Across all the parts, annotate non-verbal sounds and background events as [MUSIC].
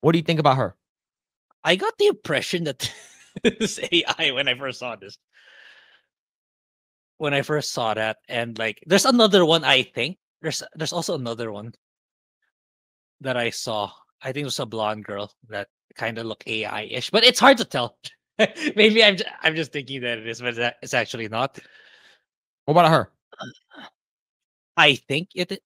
What do you think about her? I got the impression that [LAUGHS] this AI when I first saw this. When I first saw that, and like, there's another one. I think there's there's also another one that I saw. I think it was a blonde girl that kind of looked AI-ish, but it's hard to tell. [LAUGHS] Maybe I'm I'm just thinking that it is, but it's actually not. What about her? Uh, I think it.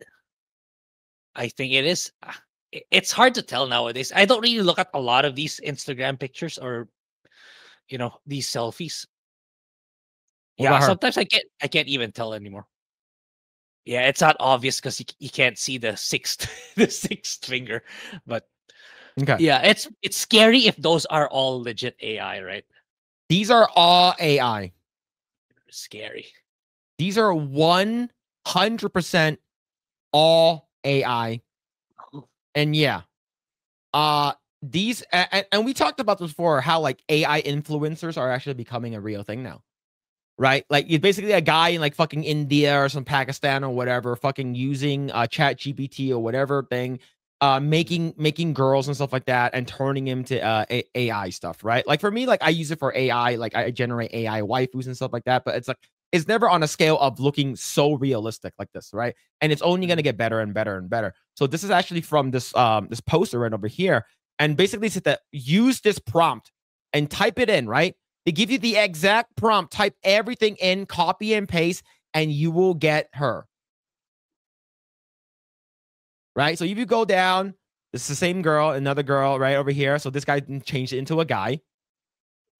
I think it is. Ah, It's hard to tell nowadays. I don't really look at a lot of these Instagram pictures or, you know, these selfies. What yeah, sometimes I can't. I can't even tell anymore. Yeah, it's not obvious because you, you can't see the sixth [LAUGHS] the sixth finger, but Okay. yeah, it's it's scary if those are all legit AI, right? These are all AI. Scary. These are 100% all AI. And yeah. Uh these and, and we talked about this before how like AI influencers are actually becoming a real thing now. Right? Like you're basically a guy in like fucking India or some Pakistan or whatever fucking using uh ChatGPT or whatever thing uh making making girls and stuff like that and turning him to uh AI stuff, right? Like for me like I use it for AI like I generate AI waifus and stuff like that, but it's like it's never on a scale of looking so realistic like this, right? And it's only going to get better and better and better. So this is actually from this um this poster right over here, and basically said that use this prompt and type it in, right? They give you the exact prompt, type everything in, copy and paste, and you will get her. Right? So if you go down, it's the same girl, another girl right over here. So this guy changed it into a guy,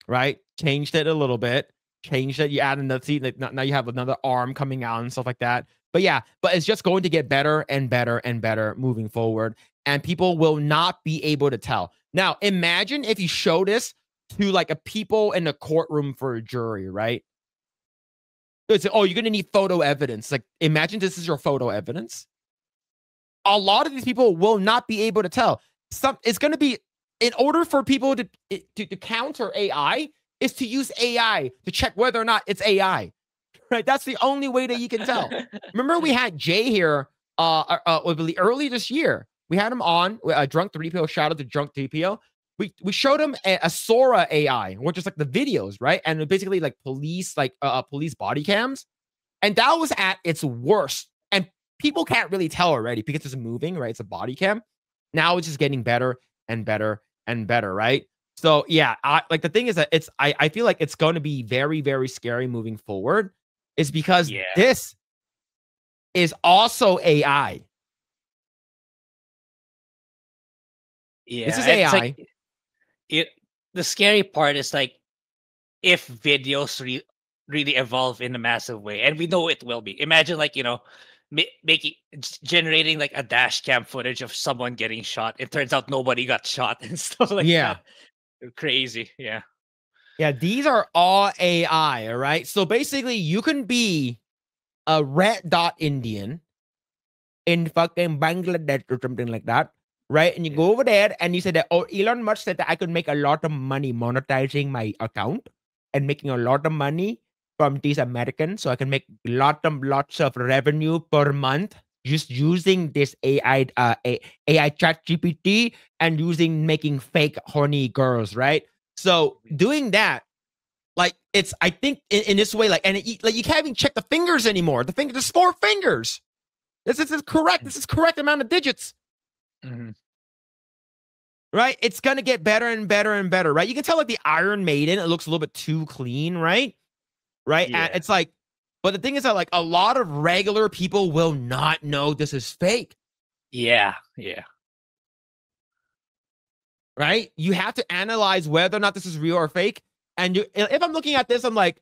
right? Changed it a little bit changed it. You add another seat. Like now you have another arm coming out and stuff like that. But yeah, but it's just going to get better and better and better moving forward. And people will not be able to tell. Now, imagine if you show this to like a people in a courtroom for a jury, right? It's oh, you're gonna need photo evidence. Like, imagine this is your photo evidence. A lot of these people will not be able to tell. Some it's gonna be in order for people to to, to counter AI, is to use AI to check whether or not it's AI. Right? That's the only way that you can tell. [LAUGHS] Remember, we had Jay here uh, uh, uh early this year. We had him on a uh, drunk 3PO. Shout out to drunk 3PO. We we showed him a, a Sora AI, which is like the videos, right? And basically like police, like uh, uh, police body cams. And that was at its worst. And people can't really tell already because it's moving, right? It's a body cam. Now it's just getting better and better and better, right? So yeah, I, like the thing is that it's I, I feel like it's going to be very very scary moving forward, is because Yeah. this is also AI. Yeah, This is AI. like- it the scary part is like if videos re- really evolve in a massive way, and we know it will be. Imagine like you know, making generating like a dash cam footage of someone getting shot. It turns out nobody got shot [LAUGHS] and stuff like Yeah. that. Crazy. Yeah. Yeah, these are all AI, all right? So basically, you can be a red dot Indian in fucking Bangladesh or something like that, right? And you go over there and you say that, oh, Elon Musk said that I could make a lot of money monetizing my account and making a lot of money from these Americans. So I can make lot of lots of revenue per month just using this AI uh, AI ChatGPT and using making fake horny girls, right? So doing that, like it's I think in, in this way, like and it, like you can't even check the fingers anymore. The finger, there's four fingers. This, this is correct. This is correct amount of digits, Mhm. right? It's gonna get better and better and better, right? You can tell like the Iron Maiden, it looks a little bit too clean, right? Right? And it's like, but the thing is that like a lot of regular people will not know this is fake. Yeah. Yeah. right? You have to analyze whether or not this is real or fake. And you, if I'm looking at this, I'm like,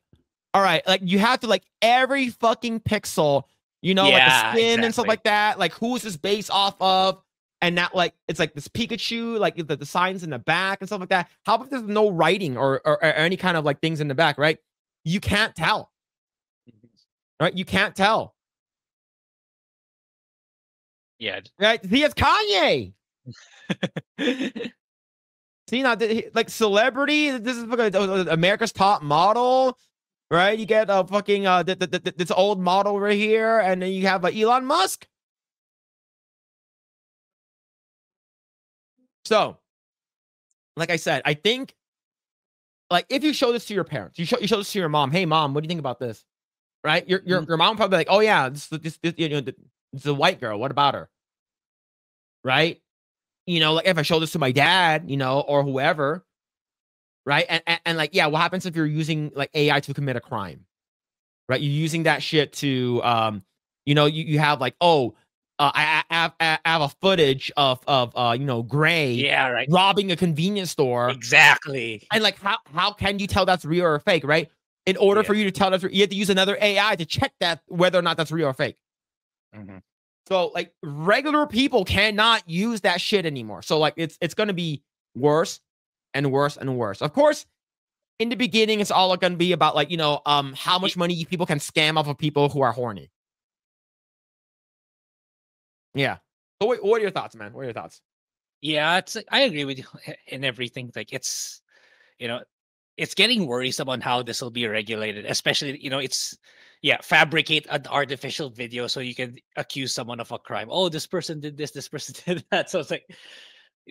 all right, like you have to like every fucking pixel, you know, like Yeah, the skin and stuff like that. Like who is this based off of? And that like it's like this Pikachu, like the, the signs in the back and stuff like that. How about there's no writing or, or or any kind of like things in the back, right? You can't tell, right? You can't tell, Yeah. right? He has Kanye. [LAUGHS] See now, like celebrity. This is uh, uh, America's top model, right? You get a fucking uh, th- th- th- this old model right here, and then you have uh, Elon Musk. So like I said, I think like if you show this to your parents, you show you show this to your mom. Hey, mom, what do you think about this? Right? Your your, Mhm. your mom probably like, oh yeah, this this, this you know, it's a white girl. What about her? Right? You know, like if I show this to my dad, you know, or whoever, right? And, and and like, yeah, what happens if you're using like AI to commit a crime? Right? You're using that shit to um, you know, you, you have like, oh, uh, I, I, have, I have a footage of of uh, you know, Grae Yeah, right. robbing a convenience store. Exactly. And like, how how can you tell that's real or fake, right? In order Yeah. for you to tell that's re- you have to use another AI to check that whether or not that's real or fake. Mhm. So like regular people cannot use that shit anymore. So like it's it's gonna be worse and worse and worse. Of course, in the beginning, it's all gonna be about like you know um how much money people can scam off of people who are horny. Yeah. So what, what are your thoughts, man? What are your thoughts? Yeah, it's I agree with you in everything. Like it's you know, it's getting worrisome on how this will be regulated, especially, you know, it's yeah, fabricate an artificial video so you can accuse someone of a crime. Oh, this person did this, this person [LAUGHS] did that. So it's like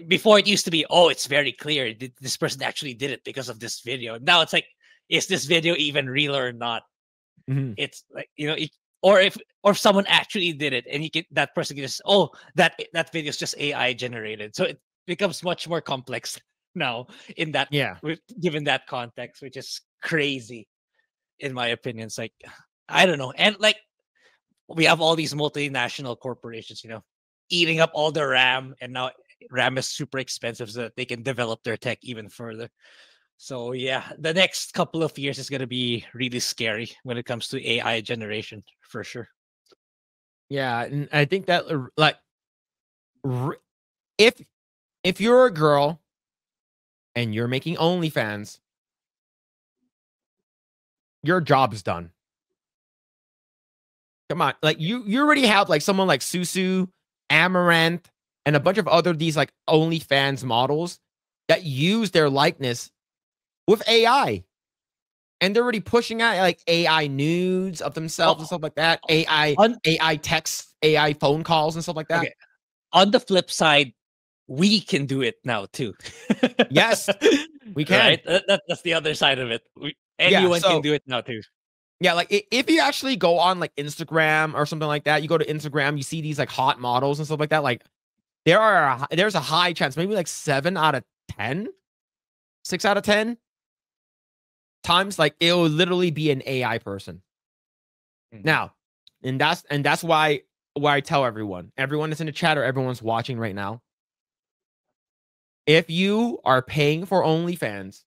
before it used to be, oh, it's very clear this person actually did it because of this video. Now it's like, is this video even real or not? Mhm. it's like you know it, or if or if someone actually did it and you can that person can just oh that that video is just ai generated so it becomes much more complex now in that Yeah. with given that context which is crazy in my opinion it's like [SIGHS] i don't know and like we have all these multinational corporations you know eating up all the ram and now ram is super expensive so that they can develop their tech even further so yeah, the next couple of years is going to be really scary when it comes to AI generation for sure. Yeah, and I think that like if if you're a girl and you're making OnlyFans, your job's done. Come on, like you you already have like someone like Susu, Amouranth, and a bunch of other these like OnlyFans models that use their likeness with AI. And they're already pushing out like AI nudes of oh, themselves and stuff like that. AI AI text, AI phone calls and stuff like that. Okay. on the flip side, we can do it now too. Yes, [LAUGHS] we can. Right? That, that- that's the other side of it. We, Yeah, anyone so- can do it now too. Yeah, like if you actually go on like Instagram or something like that, you go to Instagram, you see these like hot models and stuff like that. Like there are a, there's a high chance, maybe like seven out of ten, six out of ten times, like it will literally be an AI person. Mhm. Now, and that's and that's why why I tell everyone, everyone that's in the chat or everyone's watching right now. If you are paying for OnlyFans,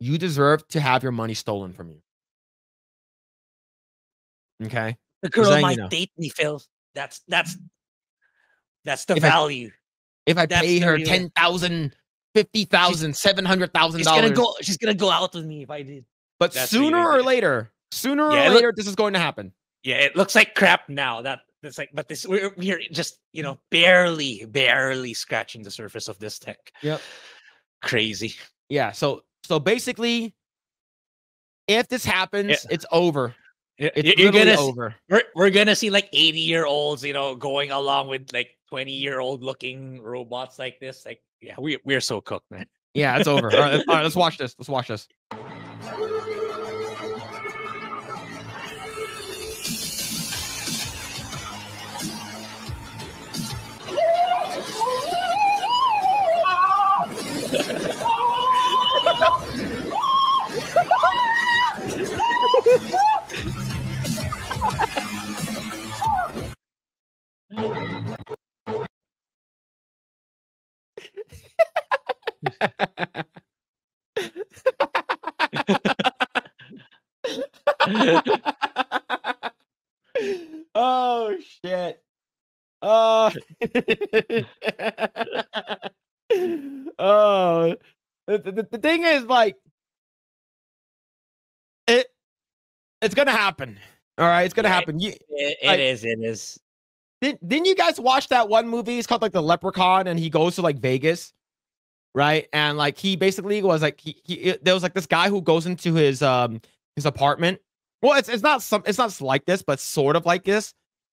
you deserve to have your money stolen from you. Okay. The girl you might know. date me, Phil. That's that's that's the If I- value. If I That's pay her real- 10,000, 50,000, 700,000 She's gonna go. She's gonna go out with me if I did. But That's sooner or later, sooner Yeah, or it look- later, this is going to happen. Yeah, it looks like crap now. That that's like, but this we're we're just you know barely barely scratching the surface of this tech. Yep. Crazy. Yeah. So so basically, if this happens, it's over. It's You're gonna over. we're, we're gonna see like 80 year olds, you know, going along with like 20 year old looking robots like this. Like, yeah, we we're so cooked, man. Yeah, it's over. all, right, all right, let's [LAUGHS] watch this. Let's watch this. [LAUGHS] oh shit. Oh. [LAUGHS] [LAUGHS] oh. The, the, the thing is like it it's gonna happen. All right, it's gonna Yeah, happen. You It, it Like- is, It is. did, didn't you guys watch that one movie? It's called like the Leprechaun, and he goes to like Vegas, right? And like he basically was like he, he there was like this guy who goes into his um his apartment. Well, it's it's not some it's not like this, but sort of like this.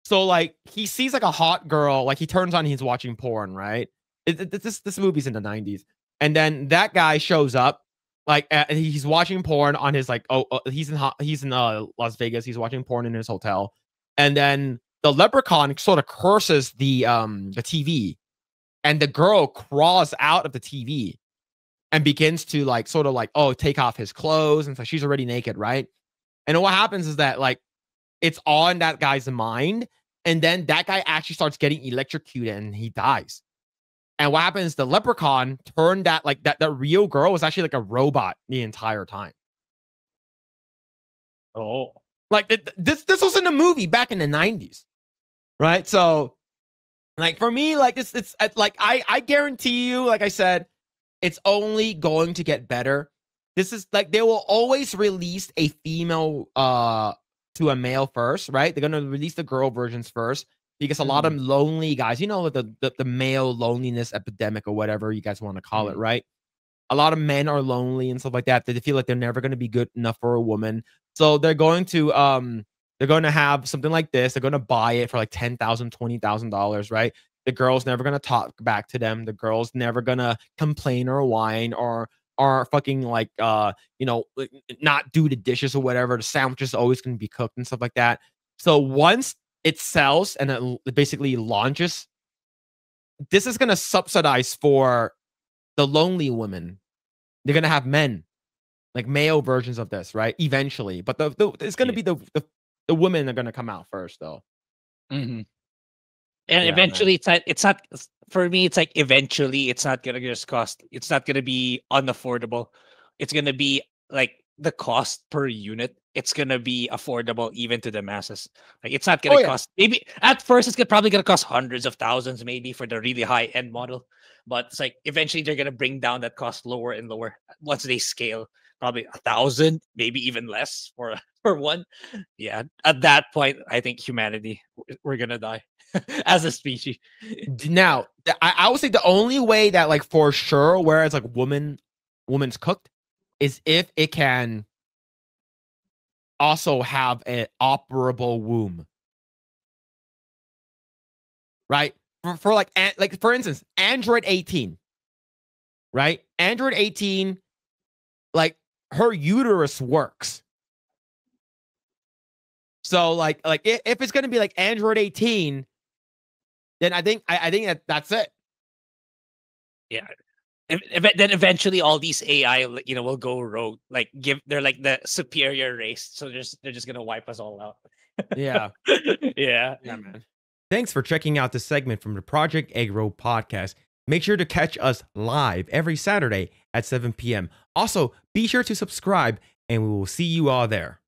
So like he sees like a hot girl, like he turns on, he's watching porn, right? It, it- this this movie's in the nineties. and then that guy shows up like uh, he's watching porn on his like oh uh, he's in he's in uh, Las Vegas he's watching porn in his hotel and then the leprechaun sort of curses the um the TV and the girl crawls out of the TV and begins to like sort of like oh take off his clothes and so she's already naked right and what happens is that like it's on that guy's mind and then that guy actually starts getting electrocuted and he dies and what happens? The leprechaun turned that like that that real girl was actually like a robot the entire time. Oh, like th- this this was in a movie back in the nineties, right? So, like for me, like it's it's like I I guarantee you, like I said, it's only going to get better. This is like they will always release a female uh to a male first, right? They're gonna release the girl versions first because a lot of Mm-hmm. lonely guys, you know, the, the the male loneliness epidemic or whatever you guys want to call it, Mm-hmm. right? A lot of men are lonely and stuff like that. They feel like they're never going to be good enough for a woman, so they're going to um they're going to have something like this. They're going to buy it for like ten thousand, twenty thousand dollars, right? The girl's never going to talk back to them. The girl's never going to complain or whine or or fucking like uh you know not do the dishes or whatever. The sandwich is always going to be cooked and stuff like that. So once it sells and it basically launches, this is going to subsidize for the lonely women. They're going to have men, like male versions of this, right? Eventually, but the, the it's going to Yeah. be the, the the women are going to come out first, though. hmm Yeah, and man. eventually it's not it's not for me it's like eventually it's not gonna just cost it's not gonna be unaffordable it's gonna be like the cost per unit it's gonna be affordable even to the masses. Like it's not gonna Oh, yeah. cost maybe at first it's gonna, probably gonna cost hundreds of thousands maybe for the really high end model but it's like eventually they're gonna bring down that cost lower and lower. Once they scale probably a thousand maybe even less for [LAUGHS] for one. Yeah at that point i think humanity we're- we're gonna die [LAUGHS] as a species. Now, I, I would say the only way that, like, for sure, whereas like woman, woman's cooked, is if it can also have an operable womb, right? For, for like, like for instance, Android 18, right? Android 18, like her uterus works. So, like, like if, if it's gonna be like Android 18, then I think I, I think that that's it. Ev- then eventually all these AI, you know, will go rogue. Like give they're like the superior race, so they're just they're just gonna wipe us all out. Yeah. [LAUGHS] yeah. Yeah, man. Thanks for checking out this segment from the Project Eggroll podcast. Make sure to catch us live every Saturday at 7 p.m. Also, be sure to subscribe, and we will see you all there.